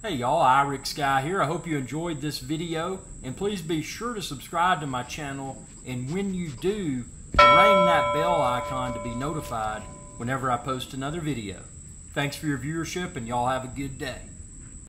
Hey y'all, Irix Guy here. I hope you enjoyed this video and please be sure to subscribe to my channel and when you do, ring that bell icon to be notified whenever I post another video. Thanks for your viewership and y'all have a good day.